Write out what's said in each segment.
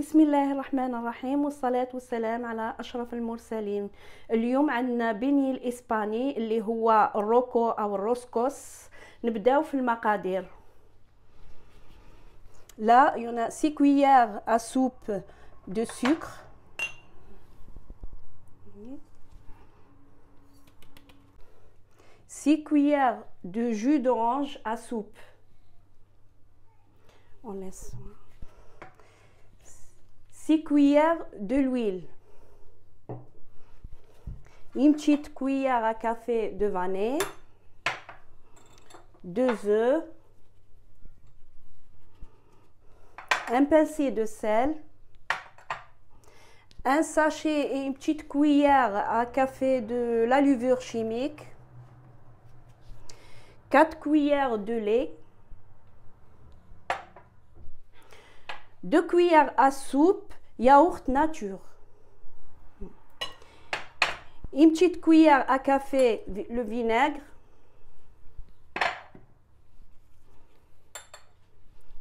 بسم الله الرحمن الرحيم والصلاة والسلام على أشرف المرسلين. اليوم عندنا beignet الإسباني اللي هو الروكو أو الروسكوس نبداو في المقادير. هنايا six cuillères soupe de سكر six cuillères de jus à soupe. On laisse. 6 cuillères de l'huile, une petite cuillère à café de vanille, 2 œufs, un pincé de sel, un sachet et une petite cuillère à café de la levure chimique, 4 cuillères de lait, 2 cuillères à soupe yaourt nature. Une petite cuillère à café le vinaigre.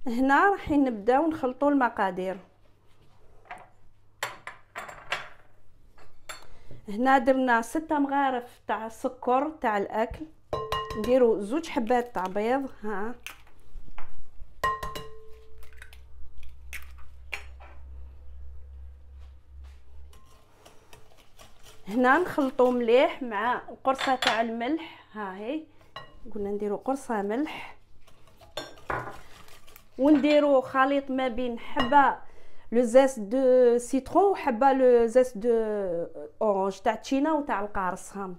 هنا راح نبداو نخلطوا المقادير هنا درنا ستة مغارف تاع السكر تاع الاكل نديرو زوج حبات تاع بيض ها هنا نخلطو مليح مع قرصة تاع الملح. ها هي. قلنا نديرو قرصة ملح. ونديرو خليط ما بين حبة le zeste de citron وحبة le zeste d'orange تاع التشينا وتاع القارص هام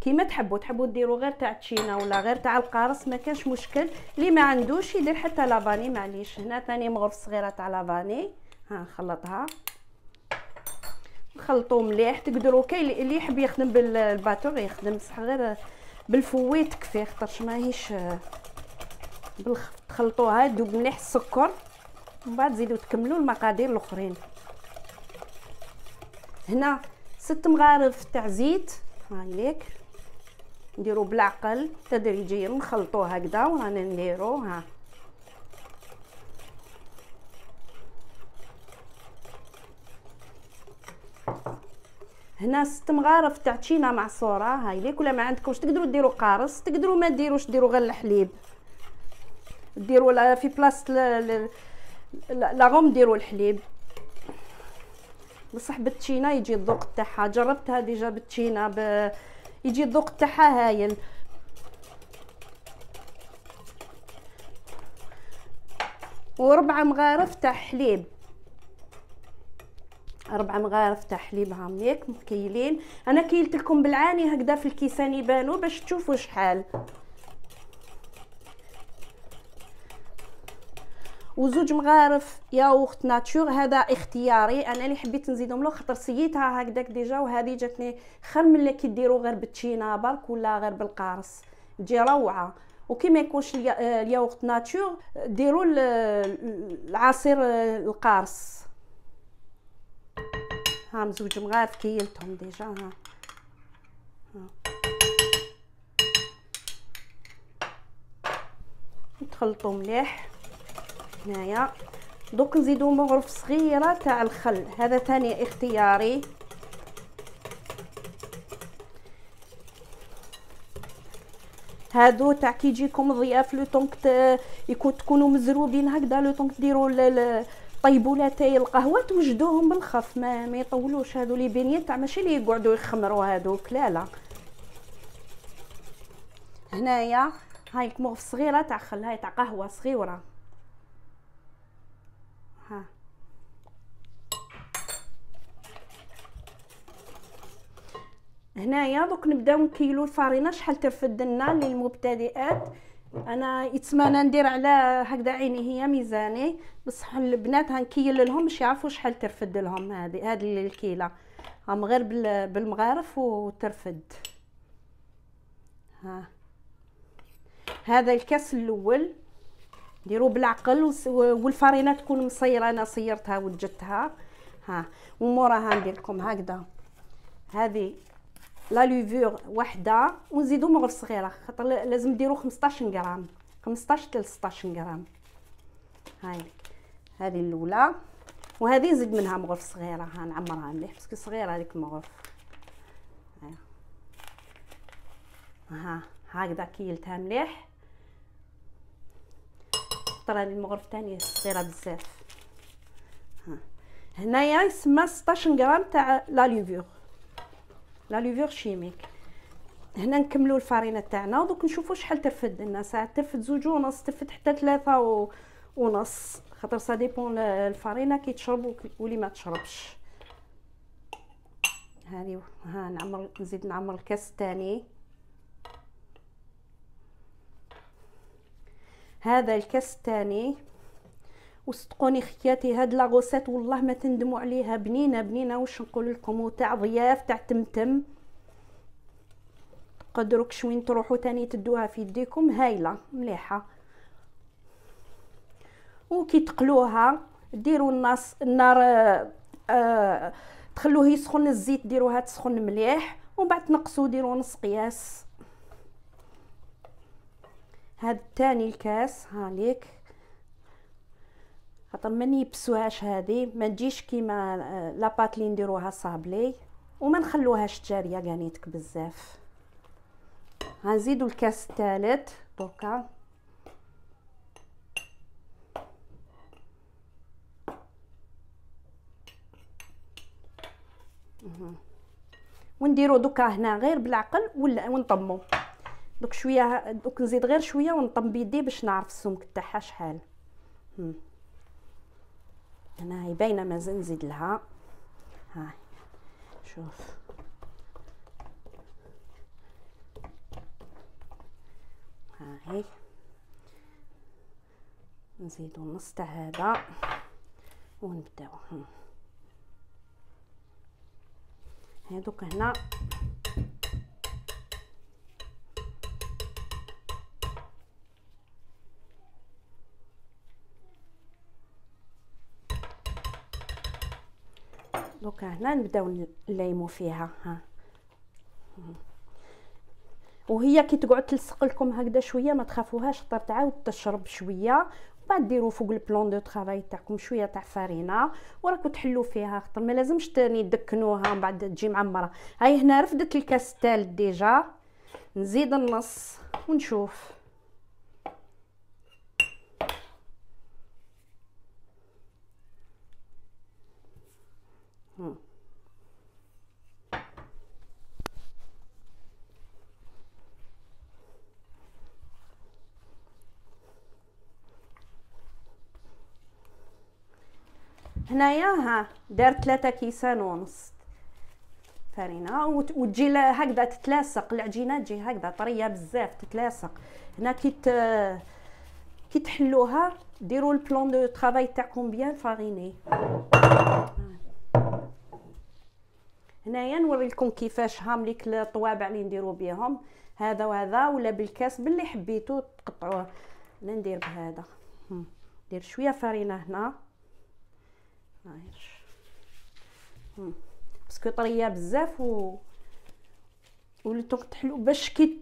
كيما تحبوا تحبوا ديروا غير تاع التشينا ولا غير تاع القارص ما كانش مشكل. اللي ما عندوش يدير حتى la vanille معليش. هنا ثاني مغرف صغيرة تاع la vanille. ها نخلطها. خلطوا مليح تقدروا كاين اللي يحب يخدم بال batteur يخدم بصح غير بال fouet تكفي خاطرش ماهيش بالخف تخلطوها دوب مليح السكر ومن بعد تزيدوا تكملوا المقادير الأخرين. هنا ست مغارف تاع زيت هايليك نديرو بالعقل تدريجيا نخلطوه هكذا ورانا نديرو ها. هنا ست مغارف تاع تشينا معصورة هاي ليك ولا ما عندكمش تقدروا ديروا قارص تقدروا ما ديروش ديروا غير الحليب. ديروا في بلاصة l'arôme ديروا الحليب. بصح بالتشينا يجي الذوق تاعها. جربتها déjà بالتشينا ب... يجي الذوق تاعها هايل. وربع مغارف تاع حليب. ربع مغارف تاع حليب هاميك مكيلين. أنا كيلت لكم بالعاني هكذا في الكيسان يبانوا باش تشوفوا شحال. وزوج مغارف yaourt nature هذا اختياري. أنا اللي حبيت نزيدهم له خاطر سييتها هكذاك déjà وهذه جاتني خير من اللي كيديروا غير بالتشينا برك ولا غير بالقارص. تجي روعة. وكي ما يكونش ال yaourt nature ديروا العصير القارص. ها مزوج مغارف كيلتهم déjà ها, ها. نخلطو مليح هنايا. دوك نزيدو مغرف صغيرة تاع الخل. هذا ثاني اختياري. هادو تاع كي يجيكم ضياف le temps que يكون تكونوا مزروبين هكذا le temps que ديروا طيبوا لاتاي القهوة توجدوهم بالخف ما ما يطولوش هادو les beignets تاع ماشي اللي يقعدوا يخمروا هادوك. لا لا. هنايا هاي كموغ صغيرة تاع خل هاي تاع قهوة صغيرة. ها. هنايا دوك نبداو نكيلو الفارينه شحال ترفد لنا للمبتدئات. أنا يتسمى ندير على هكذا عيني هي ميزاني. بصح البنات هنكيل لهم باش يعرفوا شحال ترفد لهم هذه هذه الكيلة. هم غير بالمغارف وترفد. ها. هذا الكاس الأول. ديروا بالعقل والفرينة تكون مصيرة أنا صيرتها وجدتها. ها. وموراها ندير لكم هكذا. هذه لا لوفور وحده ونزيدو مغرف صغيره خاطر لازم ديرو 15 غرام. 15 حتى 16 غرام. هاي هذه الأولى. وهذه نزيد منها مغرف صغيرة ها نعمرها مليح parce que صغيرة هذيك المغرف. ها هكذا كيلتها مليح. نحط هذه المغرف ثاني صغيرة بزاف. هنايا يسمى 16 غرام تاع la levure la levure chimique. هنا نكملوا الفرينة تاعنا ودوك نشوفوا شحال ترفد لنا. ساعات ترفد زوج ونص ترفد حتى ثلاثة و... ونص. خاطر ça dépend الفرينة كي تشرب ولي ما تشربش. هذه ها نعمر نزيد نعمر الكاس الثاني هذا الكاس الثاني وصدقوني خياتي هاد la recette والله ما تندموا عليها. بنينة بنينة واش نقول لكم؟ وتاع ضياف تاع تمتم. تقدروا كشوين تروحوا تاني تدوها في يديكم؟ هايلة مليحة. وكي تقلوها ديروا الناس النار آه تخلوه يسخن الزيت ديروها تسخن مليح. ومن بعد تنقصوا ديروا نص قياس. هاد الثاني الكاس ها ليك. خاطر ما نيبسوهاش هذه ما تجيش كيما آه، لاباط اللي نديروها صابلي وما نخلوهاش جاريه كانيتك بزاف. غنزيدو الكاس الثالث دوكا. ونديرو دوكا هنا غير بالعقل ولا ونطمو. دوك شوية دوك نزيد غير شوية ونطم بيدي باش نعرف السمك تاعها شحال. هنا هي باينه مازال نزيد لها. ها شوف. ها هي نزيدو نص تاع هذا ونبداو. هادوك هنا. دوكا هنا نبداو نليمو فيها ها وهي كي تقعد تلصق لكم هكذا شوية ما تخافوهاش خاطر تعاود تشرب شوية بعد ديروا فوق ال plan de travail تاعكم شوية تاع فرينه وراكم تحلوا فيها خاطر ما لازمش تاني تدكنوها من بعد تجي معمرة. هاي هنا رفدت الكاس déjà نزيد النص ونشوف. هنايا ها دارت ثلاثة كيسان ونص فرينه وتجي هكذا تتلاصق العجينه تجي هكذا طرية بزاف تتلاصق هنا كي كي تحلوها ديروا ال plan de travail تاعكم bien fariné. هنايا نوري لكم كيفاش هامليك الطوابع اللي نديرو بيهم. هذا وهذا ولا بالكاس باللي حبيتو تقطعوه. أنا ندير بهذا. ندير شوية فرينه هنا. parce que طرية بزاف و وليتو تحلو باش كي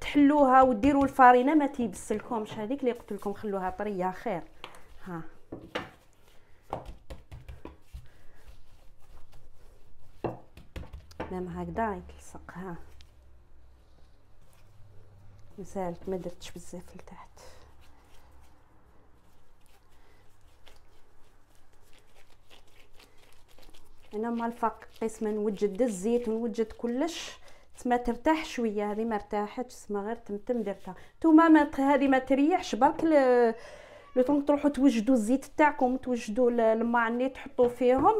تحلوها وديروا الفارينة ما تيبسلكمش. هذيك اللي قلت لكم خلوها طرية خير. ها. même هكذا يتلصق ها. مسالت ما درتش بزاف لتحت. أنا مع الفرق قسما نوجد الزيت ونوجد كلش تما ترتاح شوية هذه ما ارتاحتش تسمى غير تمتم درتها. نتوما ما هذه ما تريحش برك لو طون تروحوا توجدوا الزيت تاعكم توجدوا الماء تحطوا فيهم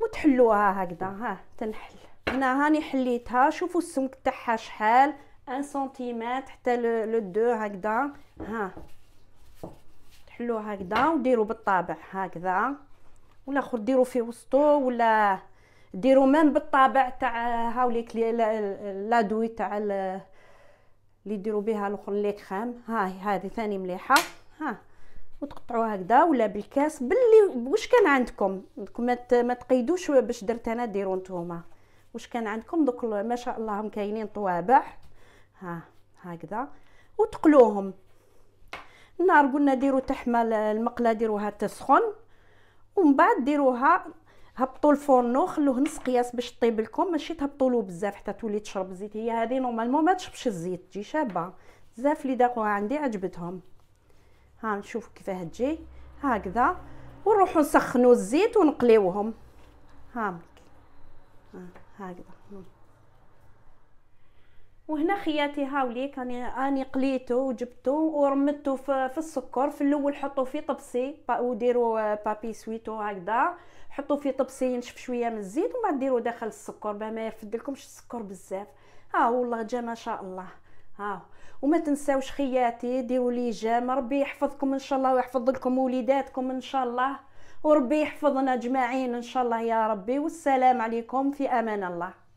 وتحلوها هكذا ها تنحل. هنا هاني حليتها شوفوا السمك تاعها شحال un centimètre حتى ل deux هكذا ها. تحلوها هكذا وديروا بالطابع هكذا. ولا اخر ديروا في وسطو ولا ديروا même بالطابع تاع هاوليك la douille تاع اللي يديروا بها الأخر les crèmes. هاي هذه ثاني مليحة. ها وتقطعوها هكذا ولا بالكاس. باللي واش كان عندكم؟ ما تقيدوش باش درت أنا ديروا نتوما. واش كان عندكم؟ دوك ما شاء الله هم كاينين طوابع. ها هكذا. وتقلوهم. النار قلنا ديروا تحمل المقلة ديروها تسخن. ومن بعد ديروها هبطوا الفورنو خلوه نص قياس باش طيب لكم. ماشي تهبطوا بزاف حتى تولي تشرب الزيت هي هذه normalement ما تشربش الزيت تجي شابة. بزاف اللي داقوها عندي عجبتهم. ها نشوف كيفاه تجي. هكذا. ونروحوا نسخنوا الزيت ونقليوهم. ها هكذا. وهنا خياتي هاوليك راني أني قليته وجبته ورمته في, في السكر في الأول حطوا فيه طبسي وديروا بابي سويتو هكذا حطوا فيه طبسي ينشف شوية من الزيت ومن بعد داخل السكر باه ما يرفد لكمش السكر بزاف. ها والله جا ما شاء الله. ها وما تنساوش خياتي ديروا لي جام ربي يحفظكم إن شاء الله ويحفظ لكم وليداتكم إن شاء الله وربي يحفظنا أجمعين إن شاء الله يا ربي والسلام عليكم في أمان الله.